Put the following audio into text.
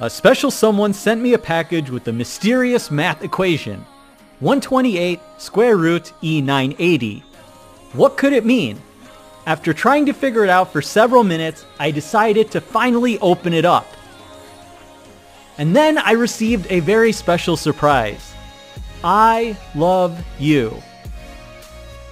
A special someone sent me a package with the mysterious math equation. 128 square root E980. What could it mean? After trying to figure it out for several minutes, I decided to finally open it up. And then I received a very special surprise. I love you.